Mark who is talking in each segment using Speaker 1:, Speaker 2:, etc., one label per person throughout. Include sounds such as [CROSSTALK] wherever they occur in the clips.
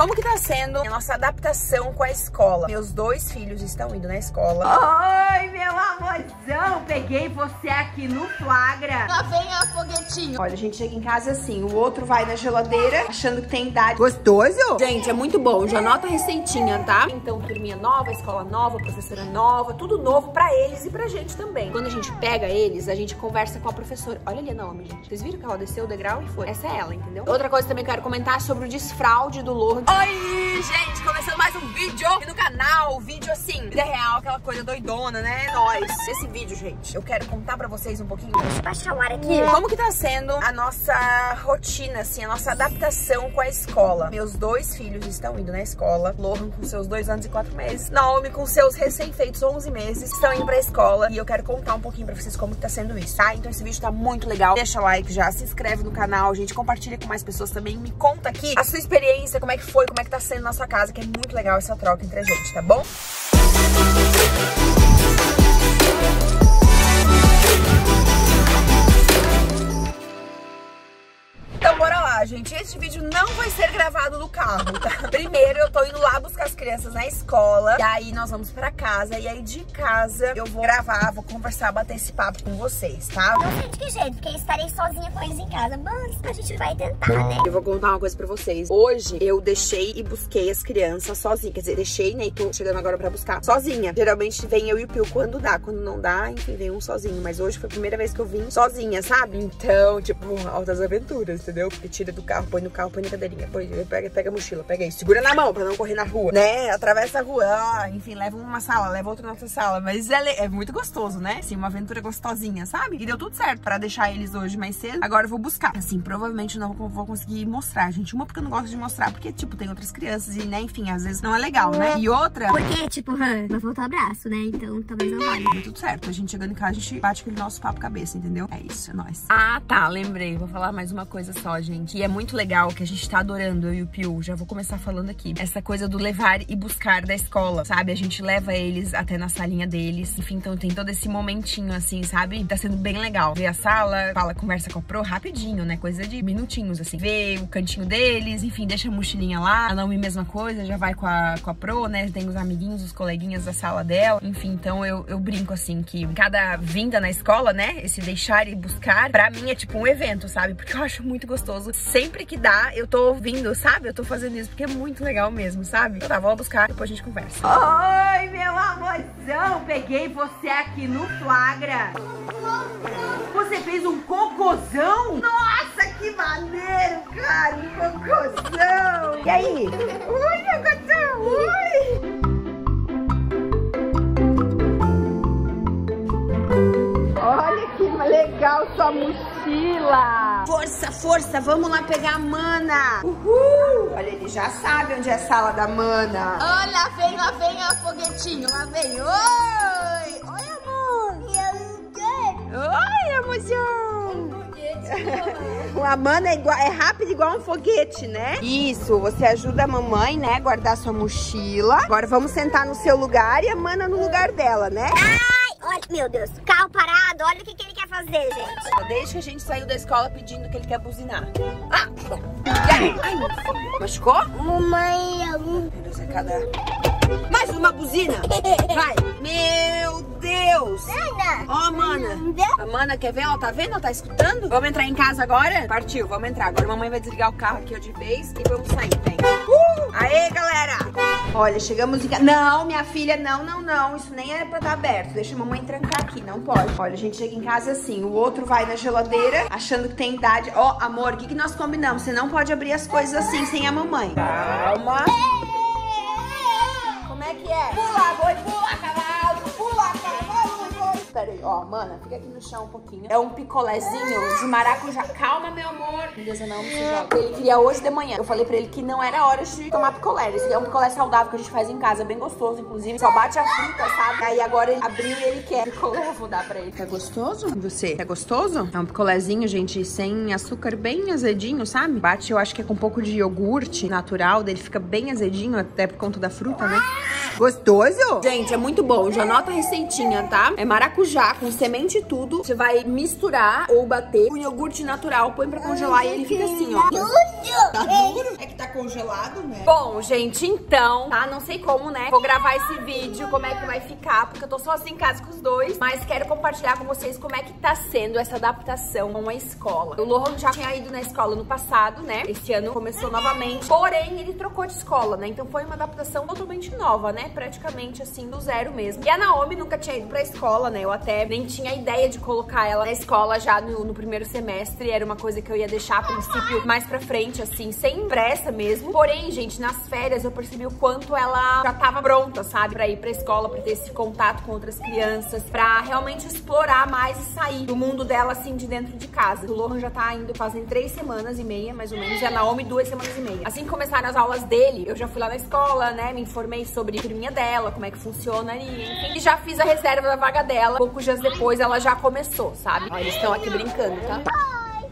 Speaker 1: Como que tá sendo a nossa adaptação com a escola? Meus dois filhos estão indo na escola.
Speaker 2: Oi, meu amorzão! Peguei você aqui no flagra.
Speaker 3: Lá vem a foguetinho.
Speaker 2: Olha, a gente chega em casa assim, o outro vai na geladeira, achando que tem idade. Gostoso?
Speaker 1: Gente, é muito bom. Já anota a receitinha, tá? Então, turminha nova, escola nova, professora nova, tudo novo pra eles e pra gente também. Quando a gente pega eles, a gente conversa com a professora. Olha ali a Naomi, gente. Vocês viram que ela desceu o degrau e foi? Essa é ela, entendeu? Outra coisa também que eu quero comentar sobre o desfraude do Lohan. Oi, gente! Começando mais um vídeo aqui no canal. Vídeo assim, vida real, aquela coisa doidona, né? É nóis. Esse vídeo, gente, eu quero contar pra vocês um pouquinho.
Speaker 3: Deixa eu baixar o ar aqui.
Speaker 1: Como que tá sendo a nossa rotina, assim, a nossa adaptação com a escola? Meus dois filhos estão indo na escola. Lohan com seus dois anos e quatro meses. Naomi com seus recém-feitos 11 meses. Estão indo pra escola. E eu quero contar um pouquinho pra vocês como que tá sendo isso, tá? Então esse vídeo tá muito legal. Deixa like já, se inscreve no canal, gente. Compartilha com mais pessoas também. Me conta aqui a sua experiência, como é que foi, como é que tá sendo na sua casa, que é muito legal essa troca entre a gente, tá bom? Lá, gente. Este vídeo não vai ser gravado no carro, tá? [LAUGHS] Primeiro eu tô indo lá buscar as crianças na escola. E aí nós vamos pra casa. E aí de casa eu vou gravar, vou conversar, bater esse papo com vocês, tá?
Speaker 3: Não sei de que jeito, porque estarei sozinha com eles em casa. Mas a gente vai tentar, né?
Speaker 1: Eu vou contar uma coisa pra vocês. Hoje eu deixei e busquei as crianças sozinha. Quer dizer, deixei, né? E tô chegando agora pra buscar sozinha. Geralmente vem eu e o Pio quando dá. Quando não dá, enfim, vem um sozinho. Mas hoje foi a primeira vez que eu vim sozinha, sabe? Então, tipo, altas aventuras, entendeu? Porque tira do carro, põe no carro, põe na cadeirinha. Põe, pega, pega a mochila, pega isso. Segura na mão pra não correr na rua, né? Atravessa a rua. Ah, enfim, leva uma sala, leva outra na outra sala. Mas é, é muito gostoso, né? Assim, uma aventura gostosinha, sabe? E deu tudo certo pra deixar eles hoje mais cedo. Agora eu vou buscar. Assim, provavelmente não vou vou conseguir mostrar, gente. Uma porque eu não gosto de mostrar, porque, tipo, tem outras crianças e, né, enfim, às vezes não é legal, né? E outra,
Speaker 3: Porque, tipo, vai faltar abraço, né? Então talvez não vale.
Speaker 1: Deu tudo certo. A gente chegando em casa, a gente bate aquele nosso papo cabeça, entendeu? É isso, é nóis. Ah, tá, lembrei. Vou falar mais uma coisa só, gente. É muito legal que a gente tá adorando, eu e o Piu. Já vou começar falando aqui. Essa coisa do levar e buscar da escola, sabe? A gente leva eles até na salinha deles. Enfim, então tem todo esse momentinho, assim, sabe? Tá sendo bem legal. Vê a sala, fala, conversa com a pro rapidinho, né? Coisa de minutinhos, assim. Vê o cantinho deles, enfim, deixa a mochilinha lá. A Naomi, mesma coisa, já vai com a, com a pro, né? Tem os amiguinhos, os coleguinhas da sala dela. Enfim, então eu, eu brinco, assim, que cada vinda na escola, né? Esse deixar e buscar, pra mim é tipo um evento, sabe? Porque eu acho muito gostoso. Sempre que dá, eu tô ouvindo, sabe? Eu tô fazendo isso, porque é muito legal mesmo, sabe? Então tá, vou buscar, depois a gente conversa.
Speaker 2: Oi, meu amorzão! Peguei você aqui no flagra. Você fez um cocôzão? Nossa, que maneiro, cara! Um cocôzão! E aí? Oi, cocôzão! Oi! Legal sua mochila! Força, força, vamos lá pegar a mana! Uhul! Olha, ele já sabe onde é a sala da mana.
Speaker 3: Olha, lá vem, lá vem a foguetinho. Lá vem. Oi! Oi, amor.
Speaker 2: Oi, emoção! [LAUGHS] A mana é, igual, é rápido igual um foguete, né? Isso, você ajuda a mamãe, né, a guardar sua mochila. Agora vamos sentar no seu lugar e a mana no lugar dela, né?
Speaker 3: Olha, meu Deus. Carro parado. Olha o que, que ele quer fazer, gente.
Speaker 1: Desde que a gente saiu da escola pedindo que ele quer buzinar. Ah? Ai, meu filho. Machucou?
Speaker 3: Mamãe, eu...
Speaker 1: Meu Deus, é cada... Mais uma buzina? [LAUGHS] Vai. Meu Deus.
Speaker 3: Ana.
Speaker 1: Ó, a Mana. A Mana, quer ver? Ó, tá vendo? Ela Tá escutando? Vamos entrar em casa agora? Partiu, vamos entrar. Agora a mamãe vai desligar o carro aqui ó, de vez e vamos sair, vem. Uh! Aê, galera!
Speaker 2: Olha, chegamos em casa. Não, minha filha, não, não, não. Isso nem era pra estar aberto. Deixa a mamãe trancar aqui, não pode. Olha, a gente chega em casa assim. O outro vai na geladeira, achando que tem idade. Ó, amor, o que, que nós combinamos? Você não pode abrir as coisas assim sem a mamãe.
Speaker 1: Calma.
Speaker 2: Como é que é? Pula, boi, pula, ó, mana, fica aqui no chão um pouquinho. É um picolézinho de maracujá. Calma, meu amor. Meu Deus, eu não me. Ele queria hoje de manhã. Eu falei pra ele que não era hora de tomar picolé. Esse é um picolé saudável que a gente faz em casa, bem gostoso, inclusive. Só bate a fruta, sabe? Aí agora ele abriu e ele quer picolé. Eu vou dar pra ele. É gostoso? E você? É gostoso? É um picolézinho, gente, sem açúcar, bem azedinho, sabe? Bate, eu acho que é com um pouco de iogurte natural. Dele fica bem azedinho, até por conta da fruta, né? Gostoso?
Speaker 1: Gente, é muito bom. Já anota a receitinha, tá? É maracujá com semente e tudo. Você vai misturar ou bater com iogurte natural, põe pra congelar e ele fica assim, ó.
Speaker 2: Tá duro? É que tá congelado, né?
Speaker 1: Bom, gente, então, tá? Não sei como, né? Vou gravar esse vídeo, como é que vai ficar, porque eu tô sozinha em casa com os dois. Mas quero compartilhar com vocês como é que tá sendo essa adaptação com a escola. O Lohan já tinha ido na escola no passado, né? Esse ano começou novamente. Porém, ele trocou de escola, né? Então foi uma adaptação totalmente nova, né? Praticamente assim, do zero mesmo. E a Naomi nunca tinha ido pra escola, né? Eu até nem tinha ideia de colocar ela na escola já no, no primeiro semestre. Era uma coisa que eu ia deixar a princípio mais pra frente, assim, sem pressa mesmo. Porém, gente, nas férias eu percebi o quanto ela já tava pronta, sabe? Pra ir pra escola, pra ter esse contato com outras crianças, pra realmente explorar mais e sair do mundo dela, assim, de dentro de casa. O Lohan já tá indo fazem três semanas e meia, mais ou menos, e a Naomi duas semanas e meia. Assim que começaram as aulas dele, eu já fui lá na escola, né? Me informei sobre a turminha dela, como é que funciona ali, enfim. E já fiz a reserva da vaga dela. Poucos dias depois ela já começou, sabe? Ó, eles estão aqui brincando, tá?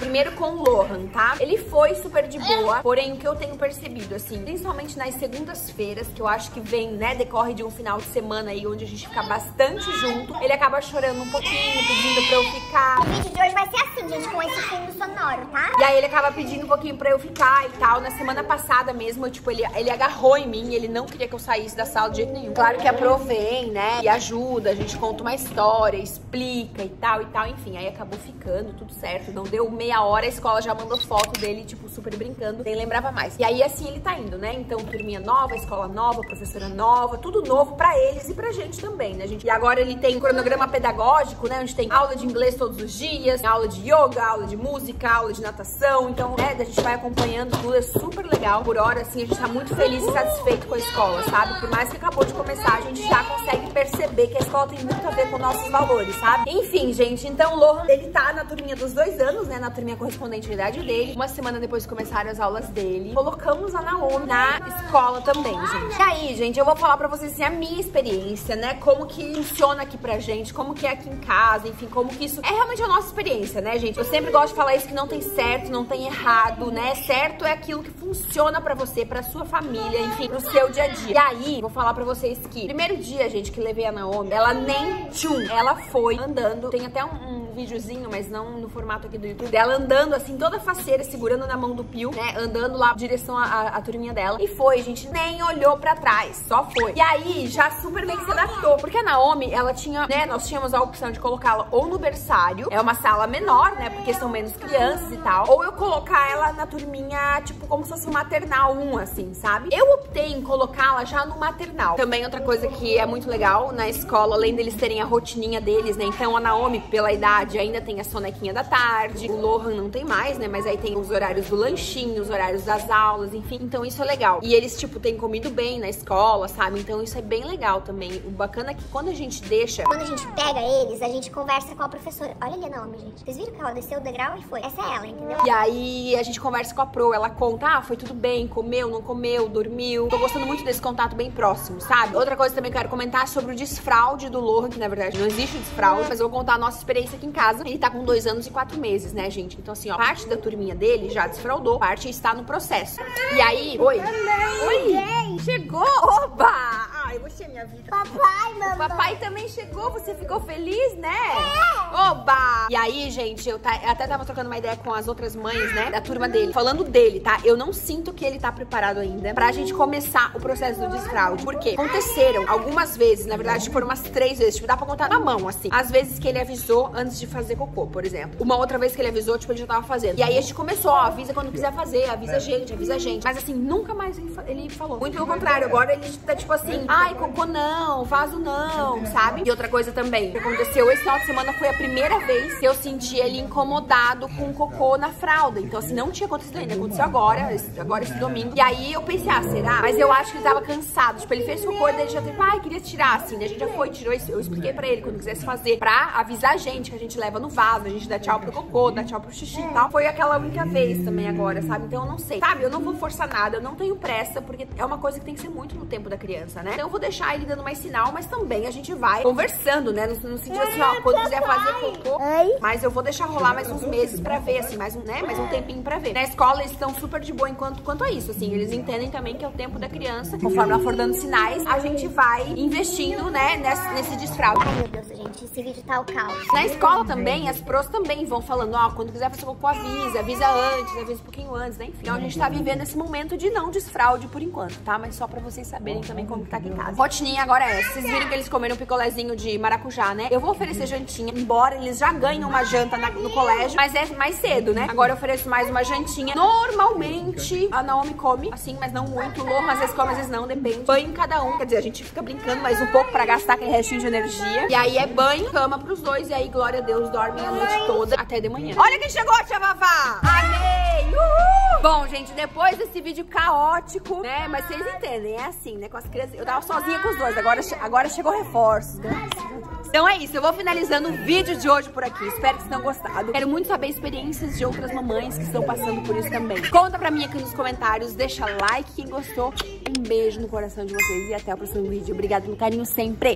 Speaker 1: Primeiro com o Lohan, tá? Ele foi super de boa, porém o que eu tenho percebido, assim, principalmente nas segundas-feiras, que eu acho que vem, né, decorre de um final de semana aí, onde a gente fica bastante junto, ele acaba chorando um pouquinho, pedindo pra eu ficar.
Speaker 3: O vídeo de hoje vai ser assim, gente, com esse fundo sonoro, tá?
Speaker 1: E aí ele acaba pedindo um pouquinho pra eu ficar e tal. Na semana passada mesmo, eu, tipo, ele, ele agarrou em mim, ele não queria que eu saísse da sala de jeito nenhum. Claro que a Pro vem, né, e ajuda, a gente conta uma história, explica e tal e tal, enfim. Aí acabou ficando, tudo certo, não deu meia hora, a escola já mandou foto dele, tipo, super brincando, nem lembrava mais. E aí, assim, ele tá indo, né? Então, turminha nova, escola nova, professora nova, tudo novo pra eles e pra gente também, né, gente? E agora ele tem cronograma pedagógico, né? Onde tem aula de inglês todos os dias, aula de yoga, aula de música, aula de natação. Então, é, a gente vai acompanhando tudo, é super legal. Por hora, assim, a gente tá muito feliz e satisfeito com a escola, sabe? Por mais que acabou de começar, a gente já consegue perceber que a escola tem muito a ver com nossos valores, sabe? Enfim, gente, então o Lohan, ele tá na turminha dos dois anos, né? Na turminha correspondente à idade dele. Uma semana depois começaram as aulas dele. Colocamos a Naomi na escola também, gente. E aí, gente, eu vou falar pra vocês assim, a minha experiência, né? Como que funciona aqui pra gente, como que é aqui em casa, enfim, como que isso é realmente a nossa experiência, né, gente? Eu sempre gosto de falar isso que não tem certo, não tem errado, né? Certo é aquilo que funciona pra você, pra sua família, enfim, pro seu dia a dia. E aí, vou falar pra vocês que primeiro dia, gente, que levei a Naomi, ela nem tchum, ela foi andando. Tem até um, um videozinho, mas não no formato aqui do YouTube, dela andando assim, toda faceira, segurando na mão do Pio, né? Andando lá em direção à, à turminha dela. E foi, gente, nem olhou pra trás, só foi. E aí, já super bem se adaptou, porque a Naomi, ela tinha, né? Nós tínhamos a opção de colocá-la ou no berçário, é uma sala menor, né? Porque são menos crianças e tal. Ou eu colocar ela na turminha, tipo, como se fosse um maternal 1, assim, sabe? Eu optei em colocá-la já no maternal. Também outra coisa que é muito legal na escola, além deles terem a rotininha deles, né? Então a Naomi, pela idade, ainda tem a sonequinha da tarde. O Lohan não tem mais, né? Mas aí tem os horários do lanchinho, os horários das aulas, enfim. Então isso é legal. E eles, tipo, têm comido bem na escola, sabe? Então isso é bem legal também. O bacana é que quando a gente deixa...
Speaker 3: Quando a gente pega eles, a gente conversa com a professora. Olha ali a Naomi, gente. Vocês viram que ela desceu o degrau e foi? Essa é ela, entendeu?
Speaker 1: E aí a gente conversa com a Pro, ela conta, ah, foi tudo bem, comeu, não comeu, dormiu. Tô gostando muito desse contato bem próximo, sabe? Outra coisa também que eu quero comentar sobre o desfraude do Lohan, que na verdade não existe o desfraude, mas eu vou contar a nossa experiência aqui em casa. Ele tá com dois anos e quatro meses, né, gente? Então assim, ó, parte da turminha dele já desfraudou, parte está no processo. E aí, oi. Oi. Chegou. Oba! Ai, você é minha vida.
Speaker 3: Papai,
Speaker 1: O
Speaker 3: mamãe.
Speaker 1: papai também chegou, você ficou feliz, né? Oba! E aí, gente, eu, tá- eu até tava trocando uma ideia com as outras mães, né, da turma dele. Falando dele, tá? Eu não sinto que ele tá preparado ainda pra gente começar o processo do desfraude. Por quê? Aconteceram algumas vezes, na verdade, foram umas três vezes. Tipo, dá pra contar na mão, assim. Às vezes que ele avisou antes de fazer cocô, por exemplo. Uma outra vez que ele avisou, tipo, ele já tava fazendo. E aí a gente começou, ó, avisa quando quiser fazer, avisa a gente, avisa a gente. Mas assim, nunca mais ele, ele falou. Muito pelo contrário, agora ele tá tipo assim, ai, cocô não, vaso não, sabe? E outra coisa também, o que aconteceu esse final de semana foi a primeira vez que eu senti ele incomodado com cocô na fralda. Então, assim, não tinha acontecido ainda, aconteceu agora, agora esse domingo. E aí eu pensei, ah, será? Mas eu acho que ele tava cansado. Tipo, ele fez cocô e daí ele já teve, ai, queria tirar, assim. Daí a gente já foi, tirou isso. Eu expliquei pra ele quando quisesse fazer, pra avisar a gente que a gente leva no vaso, a gente dá tchau pro cocô, dá tchau pro xixi e tal. Foi aquela única vez também agora, sabe? Então eu não sei. Sabe, eu não vou forçar nada, eu não tenho pressa, porque é uma coisa que tem que ser muito no tempo da criança, né? Então vou deixar ele dando mais sinal, mas também a gente vai conversando, né? No, no sentido assim, ó, quando quiser fazer cocô. Mas eu vou deixar rolar mais uns meses pra ver, assim, mais um, né? Mais um tempinho pra ver. Na escola eles estão super de boa enquanto, quanto a isso, assim. Eles entendem também que é o tempo da criança. Conforme ela for dando sinais, a gente vai investindo, né, nesse, nesse desfraude.
Speaker 3: Ai, meu Deus, gente, esse vídeo tá o caos.
Speaker 1: Na escola também, as pros também vão falando, ó, quando quiser fazer cocô, avisa, avisa antes, avisa um pouquinho antes, né? Enfim, então a gente tá vivendo esse momento de não desfraude por enquanto, tá? Mas só pra vocês saberem também como que tá aqui em casa. Rotininha agora é essa. Vocês viram que eles comeram um picolézinho de maracujá, né? Eu vou oferecer jantinha, embora eles já ganhem uma janta na, no colégio, mas é mais cedo, né? Agora eu ofereço mais uma jantinha. Normalmente, a Naomi come, assim, mas não muito. Lohan às vezes come, às vezes não, depende. Banho em cada um, quer dizer, a gente fica brincando mais um pouco pra gastar aquele restinho de energia. E aí é banho, cama pros dois, e aí, glória a Deus, dormem a noite toda até de manhã. Olha quem chegou, tia Vavá! Uhul! Bom, gente, depois desse vídeo caótico, né? Mas vocês entendem, é assim, né? Com as crianças. Eu tava sozinha com os dois, agora, agora chegou reforço. Então é isso, eu vou finalizando o vídeo de hoje por aqui. Espero que vocês tenham gostado. Quero muito saber experiências de outras mamães que estão passando por isso também. Conta pra mim aqui nos comentários, deixa like quem gostou. Um beijo no coração de vocês e até o próximo vídeo. Obrigada pelo carinho sempre.